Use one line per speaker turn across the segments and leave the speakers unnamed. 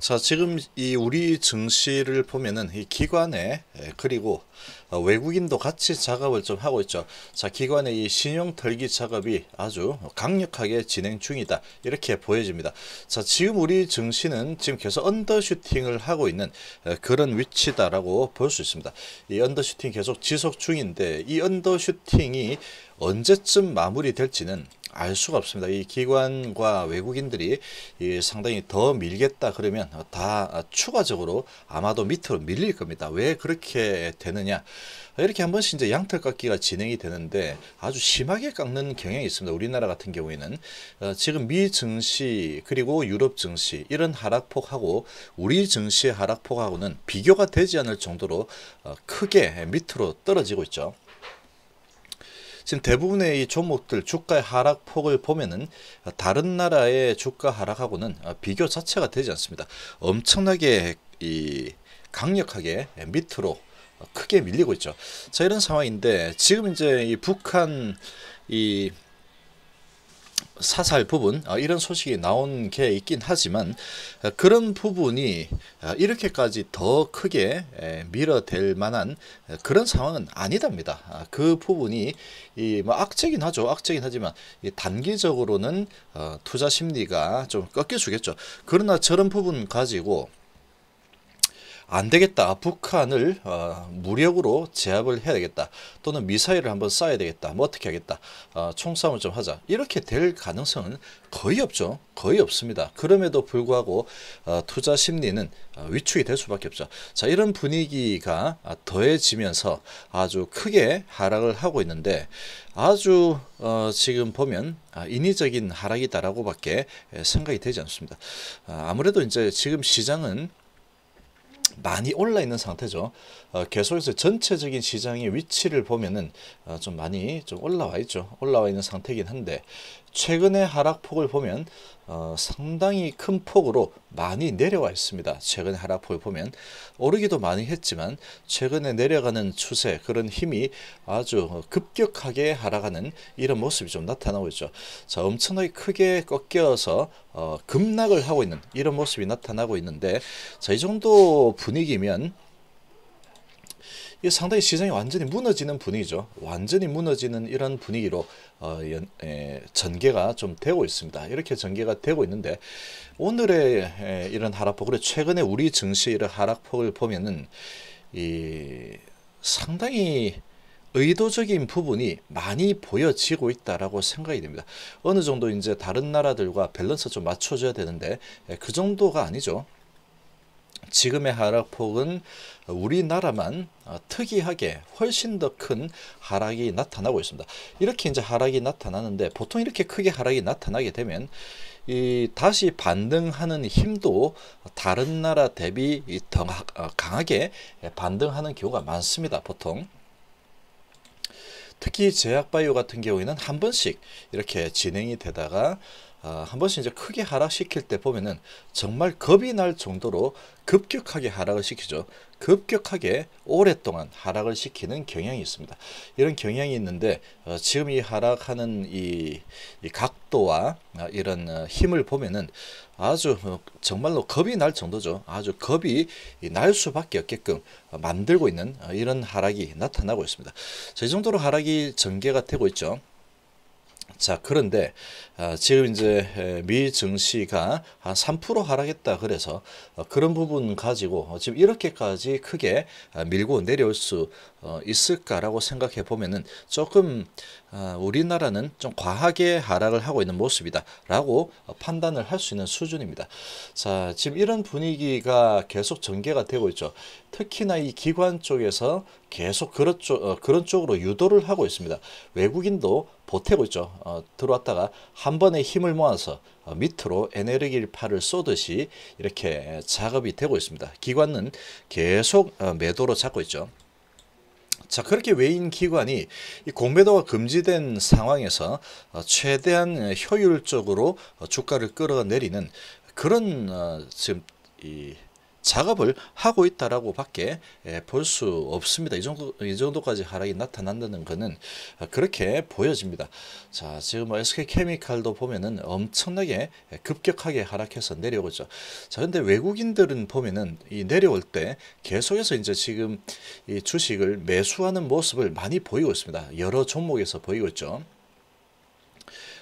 자, 지금 이 우리 증시를 보면은 이 기관에 예, 그리고 어, 외국인도 같이 작업을 좀 하고 있죠. 자, 기관의 이 신용 털기 작업이 아주 강력하게 진행 중이다. 이렇게 보여집니다. 자, 지금 우리 증시는 지금 계속 언더슈팅을 하고 있는 예, 그런 위치다라고 볼 수 있습니다. 이 언더슈팅 계속 지속 중인데 이 언더슈팅이 언제쯤 마무리될지는 알 수가 없습니다. 이 기관과 외국인들이 상당히 더 밀겠다 그러면 다 추가적으로 아마도 밑으로 밀릴 겁니다. 왜 그렇게 되느냐? 이렇게 한 번씩 이제 양털 깎기가 진행이 되는데 아주 심하게 깎는 경향이 있습니다. 우리나라 같은 경우에는 어, 지금 미 증시 그리고 유럽 증시 이런 하락폭하고 우리 증시의 하락폭하고는 비교가 되지 않을 정도로 어, 크게 밑으로 떨어지고 있죠. 지금 대부분의 이 종목들 주가의 하락폭을 보면은 다른 나라의 주가 하락하고는 비교 자체가 되지 않습니다. 엄청나게 이 강력하게 밑으로 크게 밀리고 있죠. 자 이런 상황인데 지금 이제 이 북한 이 사살 부분 어, 이런 소식이 나온 게 있긴 하지만 어, 그런 부분이 어, 이렇게까지 더 크게 밀어댈 만한 그런 상황은 아니답니다. 아, 그 부분이 이뭐 악재긴 하죠. 악재긴 하지만 단기적으로는 투자 심리가 좀 꺾여주겠죠. 그러나 저런 부분 가지고 안 되겠다. 북한을 어, 무력으로 제압을 해야 되겠다. 또는 미사일을 한번 쏴야 되겠다. 뭐 어떻게 하겠다. 어, 총싸움을 좀 하자. 이렇게 될 가능성은 거의 없죠. 거의 없습니다. 그럼에도 불구하고 어, 투자 심리는 어, 위축이 될 수밖에 없죠. 자 이런 분위기가 더해지면서 아주 크게 하락을 하고 있는데 아주 어, 지금 보면 아, 인위적인 하락이다라고밖에 생각이 되지 않습니다. 아, 아무래도 이제 지금 시장은 많이 올라 있는 상태죠. 어, 계속해서 전체적인 시장의 위치를 보면은 어, 좀 많이 좀 올라와 있죠. 올라와 있는 상태이긴 한데 최근의 하락폭을 보면 어, 상당히 큰 폭으로 많이 내려와 있습니다. 최근의 하락폭을 보면 오르기도 많이 했지만 최근에 내려가는 추세 그런 힘이 아주 급격하게 하락하는 이런 모습이 좀 나타나고 있죠. 자, 엄청나게 크게 꺾여서 어, 급락을 하고 있는 이런 모습이 나타나고 있는데 자, 이 정도 분위기면 이 상당히 시장이 완전히 무너지는 분위기죠. 완전히 무너지는 이런 분위기로 어, 연, 에, 전개가 좀 되고 있습니다. 이렇게 전개가 되고 있는데 오늘의 에, 이런 하락폭, 그리고 최근에 우리 증시의 이런 하락폭을 보면은 이 상당히 의도적인 부분이 많이 보여지고 있다라고 생각이 됩니다. 어느 정도 이제 다른 나라들과 밸런스 좀 맞춰줘야 되는데 그 정도가 아니죠. 지금의 하락폭은 우리나라만 어, 특이하게 훨씬 더 큰 하락이 나타나고 있습니다. 이렇게 이제 하락이 나타나는데 보통 이렇게 크게 하락이 나타나게 되면 이 다시 반등하는 힘도 다른 나라 대비 더 어, 강하게 반등하는 경우가 많습니다. 보통. 특히 제약바이오 같은 경우에는 한 번씩 이렇게 진행이 되다가 어, 한 번씩 이제 크게 하락시킬 때 보면은 정말 겁이 날 정도로 급격하게 하락을 시키죠. 급격하게 오랫동안 하락을 시키는 경향이 있습니다. 이런 경향이 있는데 어, 지금 이 하락하는 이, 이 각도와 어, 이런 어, 힘을 보면은 아주 어, 정말로 겁이 날 정도죠. 아주 겁이 날 수밖에 없게끔 만들고 있는 어, 이런 하락이 나타나고 있습니다. 이 정도로 하락이 전개가 되고 있죠. 자, 그런데 어, 지금 이제 미 증시가 한 3% 하락했다 그래서 어, 그런 부분 가지고 어, 지금 이렇게까지 크게 어, 밀고 내려올 수 어, 있을까라고 생각해 보면은 조금 어, 우리나라는 좀 과하게 하락을 하고 있는 모습이다라고 판단을 할 수 있는 수준입니다. 자, 지금 이런 분위기가 계속 전개가 되고 있죠. 특히나 이 기관 쪽에서 계속 어, 그런 쪽으로 유도를 하고 있습니다. 외국인도 보태고 있죠. 어, 들어왔다가 한 번에 힘을 모아서 어, 밑으로 에너지파를 쏘듯이 이렇게 작업이 되고 있습니다. 기관은 계속 어, 매도로 잡고 있죠. 자 그렇게 외인 기관이 이 공매도가 금지된 상황에서 어, 최대한 효율적으로 어, 주가를 끌어내리는 그런 어, 지금 이 작업을 하고 있다라고 밖에 예, 볼수 없습니다. 이 정도 이 정도까지 하락이 나타난다는 것은 그렇게 보여집니다. 자 지금 뭐 SK 케미칼도 보면은 엄청나게 급격하게 하락해서 내려오죠. 자 근데 외국인들은 보면은 이 내려올 때 계속해서 이제 지금 이 주식을 매수하는 모습을 많이 보이고 있습니다. 여러 종목에서 보이고 있죠.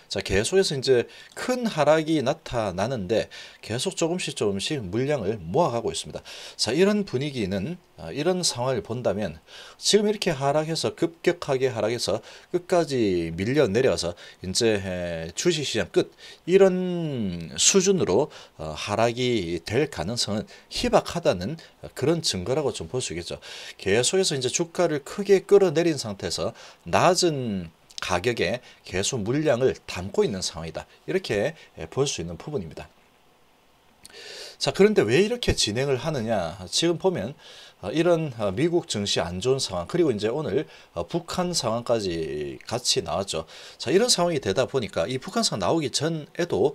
자, 계속해서 이제 큰 하락이 나타나는데 계속 조금씩 조금씩 물량을 모아가고 있습니다. 자, 이런 분위기는 어, 이런 상황을 본다면 지금 이렇게 하락해서 급격하게 하락해서 끝까지 밀려 내려서 이제 주식시장 끝 이런 수준으로 어, 하락이 될 가능성은 희박하다는 그런 증거라고 좀 볼 수 있겠죠. 계속해서 이제 주가를 크게 끌어내린 상태에서 낮은 가격에 계속 물량을 담고 있는 상황이다. 이렇게 볼 수 있는 부분입니다. 자, 그런데 왜 이렇게 진행을 하느냐? 지금 보면 어, 이런 어, 미국 증시 안 좋은 상황 그리고 이제 오늘 어, 북한 상황까지 같이 나왔죠. 자 이런 상황이 되다 보니까 이 북한 상황 나오기 전에도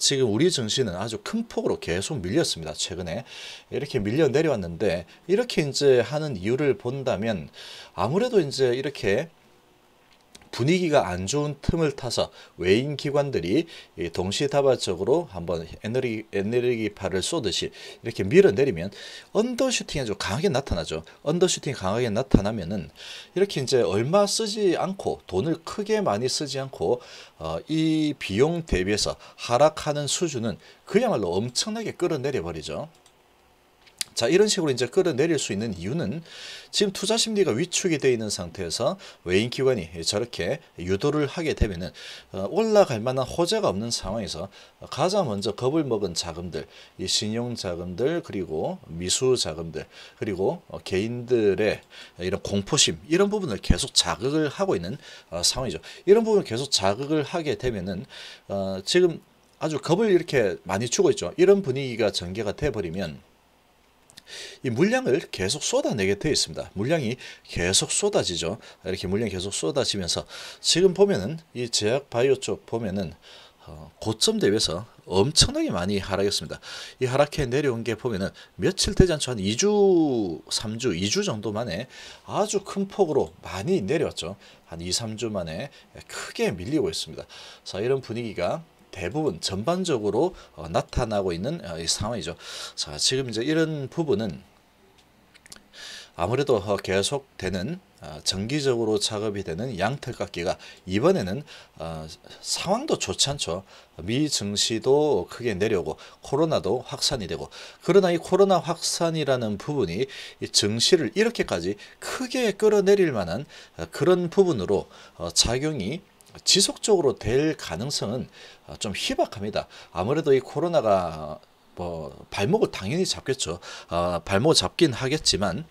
지금 우리 증시는 아주 큰 폭으로 계속 밀렸습니다. 최근에 이렇게 밀려 내려왔는데 이렇게 이제 하는 이유를 본다면 아무래도 이제 이렇게 분위기가 안 좋은 틈을 타서 외인 기관들이 동시다발적으로 한번 에너지, 에너지파를 쏘듯이 이렇게 밀어내리면 언더슈팅이 아주 강하게 나타나죠. 언더슈팅이 강하게 나타나면은 이렇게 이제 얼마 쓰지 않고 돈을 크게 많이 쓰지 않고 어, 이 비용 대비해서 하락하는 수준은 그야말로 엄청나게 끌어내려 버리죠. 자 이런 식으로 이제 끌어내릴 수 있는 이유는 지금 투자 심리가 위축이 되어 있는 상태에서 외인 기관이 저렇게 유도를 하게 되면은 어, 올라갈 만한 호재가 없는 상황에서 가장 먼저 겁을 먹은 자금들, 이 신용 자금들 그리고 미수 자금들 그리고 어, 개인들의 이런 공포심 이런 부분을 계속 자극을 하고 있는 어, 상황이죠. 이런 부분을 계속 자극을 하게 되면은 지금 아주 겁을 이렇게 많이 주고 있죠. 이런 분위기가 전개가 돼 버리면 이 물량을 계속 쏟아내게 되어 있습니다. 물량이 계속 쏟아지죠. 이렇게 물량이 계속 쏟아지면서 지금 보면은 이 제약 바이오 쪽 보면은 어, 고점 대비해서 엄청나게 많이 하락했습니다. 이 하락해 내려온 게 보면은 며칠 되지 않죠. 한 2주, 3주, 2주 정도 만에 아주 큰 폭으로 많이 내려왔죠. 한 2, 3주 만에 크게 밀리고 있습니다. 자, 이런 분위기가 대부분 전반적으로 어, 나타나고 있는 어, 이 상황이죠. 자, 지금 이제 이런 부분은 아무래도 어, 계속되는 어, 정기적으로 작업이 되는 양털깎기가 이번에는 어, 상황도 좋지 않죠. 미 증시도 크게 내려오고 코로나도 확산이 되고 그러나 이 코로나 확산이라는 부분이 이 증시를 이렇게까지 크게 끌어내릴 만한 그런 부분으로 작용이 지속적으로 될 가능성은 어, 좀 희박합니다. 아무래도 이 코로나가 뭐 발목을 당연히 잡겠죠. 어, 발목을 잡긴 하겠지만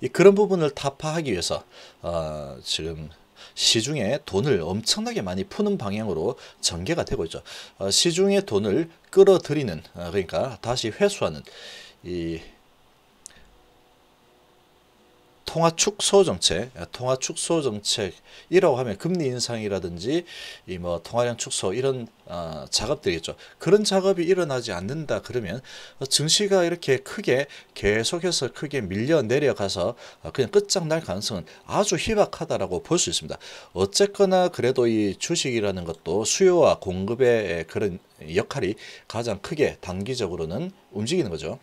이 그런 부분을 타파하기 위해서 어, 지금 시중에 돈을 엄청나게 많이 푸는 방향으로 전개가 되고 있죠. 어, 시중에 돈을 끌어들이는 어, 그러니까 다시 회수하는 이 통화 축소 정책, 통화 축소 정책이라고 하면 금리 인상이라든지 이 뭐 통화량 축소 이런 어, 작업들이겠죠. 그런 작업이 일어나지 않는다 그러면 증시가 이렇게 크게 계속해서 크게 밀려 내려가서 그냥 끝장날 가능성은 아주 희박하다라고 볼 수 있습니다. 어쨌거나 그래도 이 주식이라는 것도 수요와 공급의 그런 역할이 가장 크게 단기적으로는 움직이는 거죠.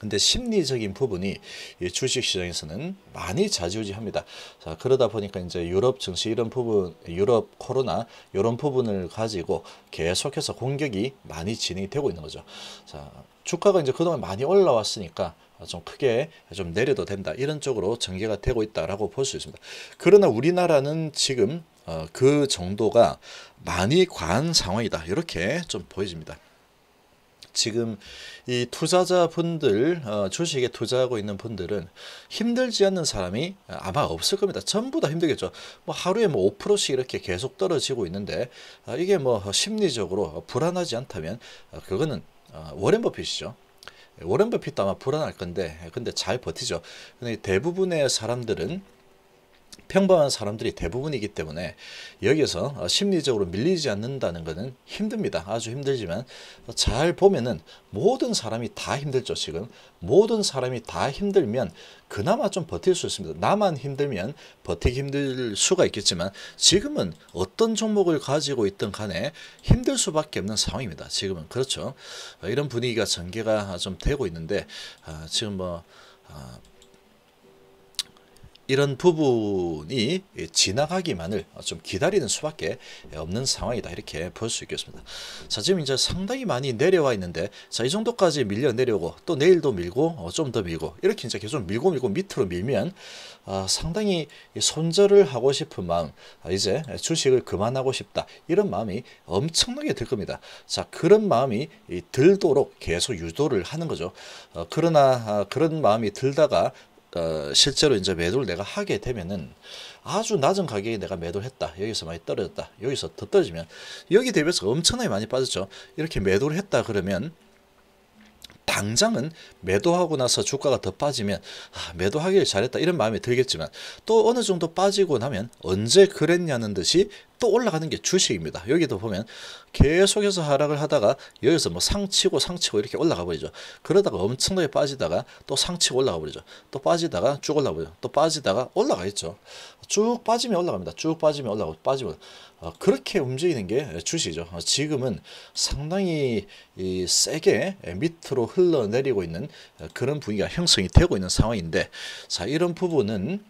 근데 심리적인 부분이 주식 시장에서는 많이 좌지우지합니다. 자, 그러다 보니까 이제 유럽 증시 이런 부분, 유럽 코로나 이런 부분을 가지고 계속해서 공격이 많이 진행이 되고 있는 거죠. 자, 주가가 이제 그동안 많이 올라왔으니까 좀 크게 좀 내려도 된다 이런 쪽으로 전개가 되고 있다라고 볼 수 있습니다. 그러나 우리나라는 지금 어, 그 정도가 많이 과한 상황이다 이렇게 좀 보여집니다. 지금 이 투자자분들 어, 주식에 투자하고 있는 분들은 힘들지 않는 사람이 아마 없을 겁니다. 전부 다 힘들겠죠. 뭐 하루에 뭐 5%씩 이렇게 계속 떨어지고 있는데 어, 이게 뭐 심리적으로 불안하지 않다면 어, 그거는 어, 워렌 버핏이죠. 워렌 버핏도 아마 불안할 건데 근데 잘 버티죠. 근데 대부분의 사람들은 평범한 사람들이 대부분이기 때문에 여기서 어, 심리적으로 밀리지 않는다는 것은 힘듭니다. 아주 힘들지만 잘 보면은 모든 사람이 다 힘들죠. 지금 모든 사람이 다 힘들면 그나마 좀 버틸 수 있습니다. 나만 힘들면 버티기 힘들 수가 있겠지만 지금은 어떤 종목을 가지고 있든 간에 힘들 수밖에 없는 상황입니다. 지금은 그렇죠. 어, 이런 분위기가 전개가 좀 되고 있는데 아, 지금 뭐 이런 부분이 지나가기만을 좀 기다리는 수밖에 없는 상황이다 이렇게 볼 수 있겠습니다. 자 지금 이제 상당히 많이 내려와 있는데 자 이 정도까지 밀려 내려오고 또 내일도 밀고 어, 좀더 밀고 이렇게 이제 계속 밀고 밀고 밑으로 밀면 어, 상당히 손절을 하고 싶은 마음 아, 이제 주식을 그만하고 싶다 이런 마음이 엄청나게 들 겁니다. 자 그런 마음이 들도록 계속 유도를 하는 거죠. 어, 그러나 아, 그런 마음이 들다가 어, 실제로 이제 매도를 내가 하게 되면은 아주 낮은 가격에 내가 매도를 했다. 여기서 많이 떨어졌다. 여기서 더 떨어지면 여기 대비해서 엄청나게 많이 빠졌죠. 이렇게 매도를 했다 그러면 당장은 매도하고 나서 주가가 더 빠지면 아, 매도하길 잘했다 이런 마음이 들겠지만 또 어느 정도 빠지고 나면 언제 그랬냐는 듯이 또 올라가는 게 주식입니다. 여기도 보면 계속해서 하락을 하다가 여기서 뭐 상치고 상치고 이렇게 올라가 버리죠. 그러다가 엄청나게 빠지다가 또 상치고 올라가 버리죠. 또 빠지다가 쭉 올라가 버리죠. 또 빠지다가 올라가 있죠. 쭉 빠지면 올라갑니다. 쭉 빠지면 올라가고 빠지면 어, 그렇게 움직이는 게 주식이죠. 어, 지금은 상당히 이 세게 밑으로 흘러내리고 있는 어, 그런 분위기가 형성이 되고 있는 상황인데 자 이런 부분은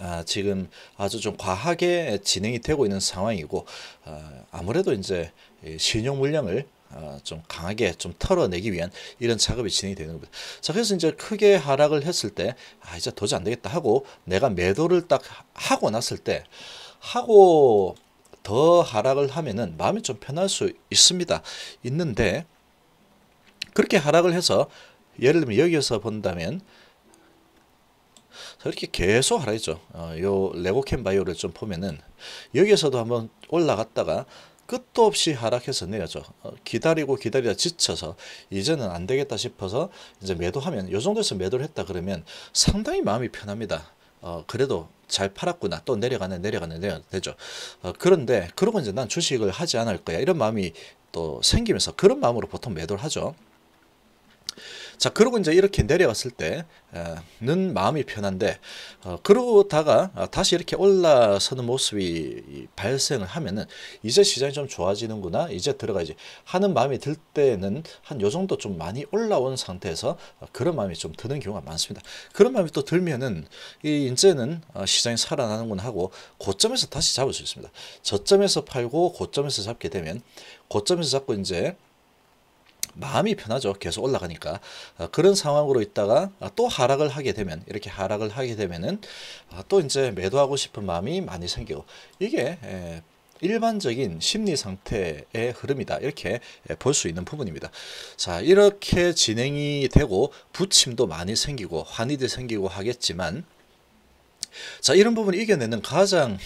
아, 지금 아주 좀 과하게 진행이 되고 있는 상황이고 아, 아무래도 이제 신용 물량을 어, 좀 강하게 좀 털어내기 위한 이런 작업이 진행이 되는 겁니다. 자, 그래서 이제 크게 하락을 했을 때, 아, 이제 도저히 안 되겠다 하고 내가 매도를 딱 하고 났을 때, 하고 더 하락을 하면은 마음이 좀 편할 수 있습니다. 있는데, 그렇게 하락을 해서 예를 들면 여기서 본다면 이렇게 계속 하락했죠. 어, 요 레고캠 바이오를 좀 보면은 여기에서도 한번 올라갔다가 끝도 없이 하락해서 내려죠. 어, 기다리고 기다리다 지쳐서 이제는 안 되겠다 싶어서 이제 매도하면 요 정도에서 매도를 했다 그러면 상당히 마음이 편합니다. 어, 그래도 잘 팔았구나. 또 내려가네, 내려가네, 내려 되죠. 어, 그런데 그러고 이제 난 주식을 하지 않을 거야. 이런 마음이 또 생기면서 그런 마음으로 보통 매도를 하죠. 자, 그러고 이제 이렇게 내려왔을 때는 마음이 편한데, 어, 그러다가 다시 이렇게 올라서는 모습이 발생을 하면은 이제 시장이 좀 좋아지는구나, 이제 들어가야지 하는 마음이 들 때는 한 요 정도 좀 많이 올라온 상태에서 그런 마음이 좀 드는 경우가 많습니다. 그런 마음이 또 들면은 이 이제는 어, 시장이 살아나는구나 하고 고점에서 다시 잡을 수 있습니다. 저점에서 팔고 고점에서 잡게 되면 고점에서 잡고 이제 마음이 편하죠. 계속 올라가니까. 어, 그런 상황으로 있다가 어, 또 하락을 하게 되면 이렇게 하락을 하게 되면은 어, 또 이제 매도하고 싶은 마음이 많이 생기고 이게 에, 일반적인 심리 상태의 흐름이다. 이렇게 볼 수 있는 부분입니다. 자, 이렇게 진행이 되고 부침도 많이 생기고 환희도 생기고 하겠지만 자, 이런 부분을 이겨내는 가장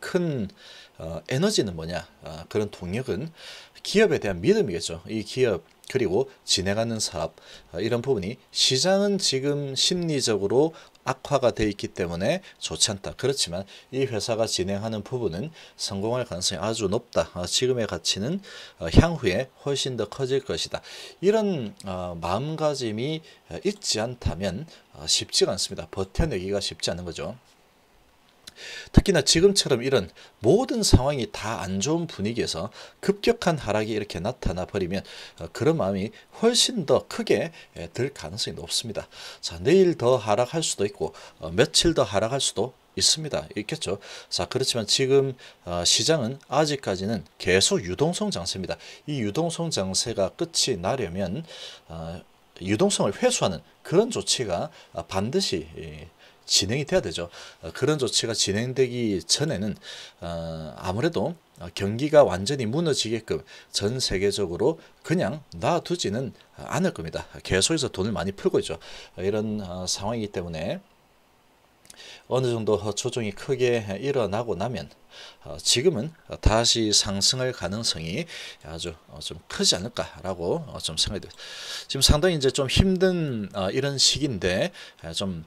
큰 에너지는 뭐냐? 그런 동력은 기업에 대한 믿음이겠죠. 이 기업 그리고 진행하는 사업 어, 이런 부분이 시장은 지금 심리적으로 악화가 되어 있기 때문에 좋지 않다. 그렇지만 이 회사가 진행하는 부분은 성공할 가능성이 아주 높다. 어, 지금의 가치는 어, 향후에 훨씬 더 커질 것이다. 이런 마음가짐이 있지 않다면 쉽지가 않습니다. 버텨내기가 쉽지 않은 거죠. 특히나 지금처럼 이런 모든 상황이 다 안 좋은 분위기에서 급격한 하락이 이렇게 나타나 버리면 어, 그런 마음이 훨씬 더 크게 예, 들 가능성이 높습니다. 자, 내일 더 하락할 수도 있고 어, 며칠 더 하락할 수도 있습니다. 있겠죠. 자, 그렇지만 지금 어, 시장은 아직까지는 계속 유동성 장세입니다. 이 유동성 장세가 끝이 나려면 유동성을 회수하는 그런 조치가 반드시 예, 진행이 돼야 되죠. 어, 그런 조치가 진행되기 전에는 어, 아무래도 경기가 완전히 무너지게끔 전 세계적으로 그냥 놔두지는 않을 겁니다. 계속해서 돈을 많이 풀고 있죠. 이런 어, 상황이기 때문에 어느 정도 조정이 크게 일어나고 나면 어, 지금은 다시 상승할 가능성이 아주 어, 좀 크지 않을까라고 어, 좀 생각이 듭니다. 지금 상당히 이제 좀 힘든 이런 시기인데 좀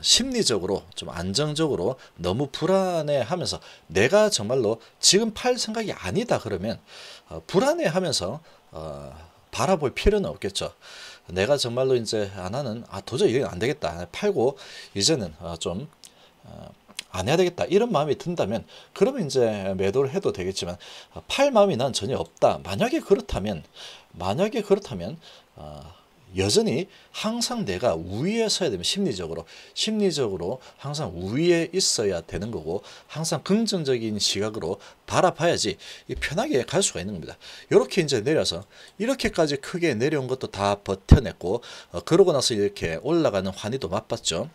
심리적으로 좀 안정적으로 너무 불안해하면서 내가 정말로 지금 팔 생각이 아니다 그러면 불안해하면서 바라볼 필요는 없겠죠. 내가 정말로 이제 아 나는 아 도저히 이건 안 되겠다. 팔고 이제는 좀 안 해야 되겠다. 이런 마음이 든다면 그러면 이제 매도를 해도 되겠지만 팔 마음이 난 전혀 없다. 만약에 그렇다면 만약에 그렇다면 어, 여전히 항상 내가 우위에 서야 되면 심리적으로 심리적으로 항상 우위에 있어야 되는 거고 항상 긍정적인 시각으로 바라봐야지 편하게 갈 수가 있는 겁니다. 이렇게 이제 내려서 이렇게까지 크게 내려온 것도 다 버텨냈고 어, 그러고 나서 이렇게 올라가는 환희도 맛봤죠.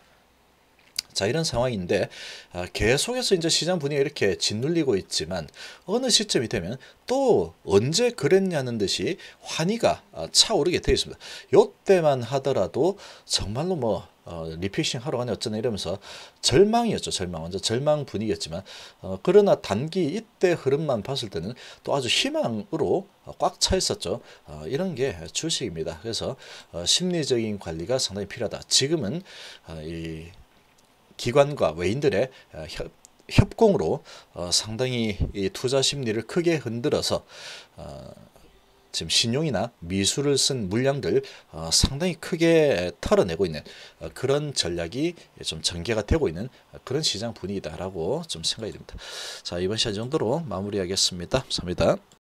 자 이런 상황인데 아, 계속해서 이제 시장 분위기가 이렇게 짓눌리고 있지만 어느 시점이 되면 또 언제 그랬냐는 듯이 환희가 아, 차오르게 되어 있습니다. 요때만 하더라도 정말로 뭐 어, 리피싱 하러 가네 어쩌네 이러면서 절망이었죠 절망. 완전 절망 분위기였지만 어, 그러나 단기 이때 흐름만 봤을 때는 또 아주 희망으로 꽉 차 있었죠. 어, 이런 게 주식입니다. 그래서 어, 심리적인 관리가 상당히 필요하다. 지금은 어, 이 기관과 외인들의 어, 협공으로 어, 상당히 투자 심리를 크게 흔들어서 어, 지금 신용이나 미술을 쓴 물량들 상당히 크게 털어내고 있는 그런 전략이 좀 전개가 되고 있는 그런 시장 분위기다라고 좀 생각이 듭니다. 자 이번 시간 정도로 마무리하겠습니다. 감사합니다.